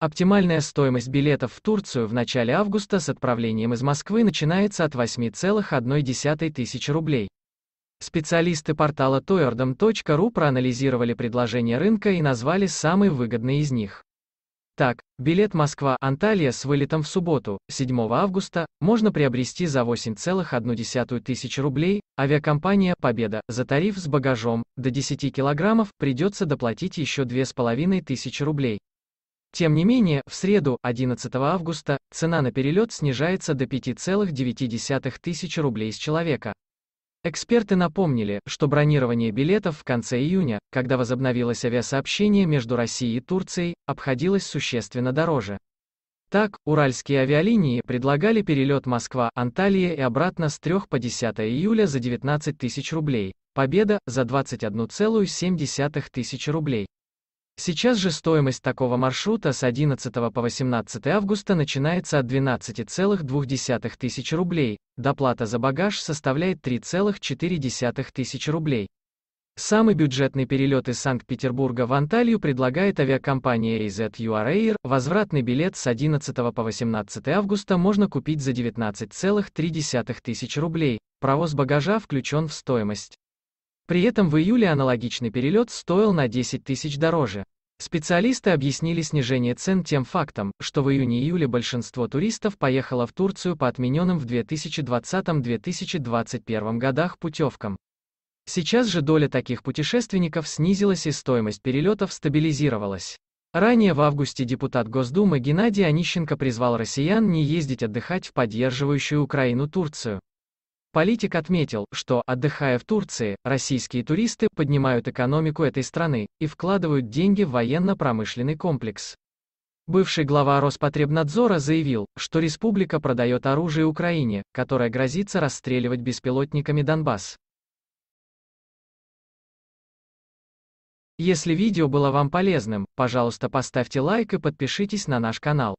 Оптимальная стоимость билетов в Турцию в начале августа с отправлением из Москвы начинается от 8,1 тысяч рублей. Специалисты портала toyordom.ru проанализировали предложения рынка и назвали самые выгодные из них. Так, билет Москва-Анталия с вылетом в субботу, 7 августа, можно приобрести за 8,1 тысяч рублей, авиакомпания «Победа» за тариф с багажом до 10 килограммов придется доплатить еще 2,5 тысячи рублей. Тем не менее, в среду, 11 августа, цена на перелет снижается до 5,9 тысячи рублей с человека. Эксперты напомнили, что бронирование билетов в конце июня, когда возобновилось авиасообщение между Россией и Турцией, обходилось существенно дороже. Так, уральские авиалинии предлагали перелет Москва-Анталия и обратно с 3 по 10 июля за 19 тысяч рублей, Победа – за 21,7 тысячи рублей. Сейчас же стоимость такого маршрута с 11 по 18 августа начинается от 12,2 тысяч рублей, доплата за багаж составляет 3,4 тысячи рублей. Самый бюджетный перелет из Санкт-Петербурга в Анталию предлагает авиакомпания AZUR Air. Возвратный билет с 11 по 18 августа можно купить за 19,3 тысяч рублей. Провоз багажа включен в стоимость. При этом в июле аналогичный перелет стоил на 10 тысяч дороже. Специалисты объяснили снижение цен тем фактом, что в июне-июле большинство туристов поехало в Турцию по отмененным в 2020-2021 годах путевкам. Сейчас же доля таких путешественников снизилась и стоимость перелетов стабилизировалась. Ранее в августе депутат Госдумы Геннадий Онищенко призвал россиян не ездить отдыхать в поддерживающую Украину Турцию. Политик отметил, что, отдыхая в Турции, российские туристы поднимают экономику этой страны и вкладывают деньги в военно-промышленный комплекс. Бывший глава Роспотребнадзора заявил, что республика продает оружие Украине, которое грозится расстреливать беспилотниками Донбасс. Если видео было вам полезным, пожалуйста поставьте лайк и подпишитесь на наш канал.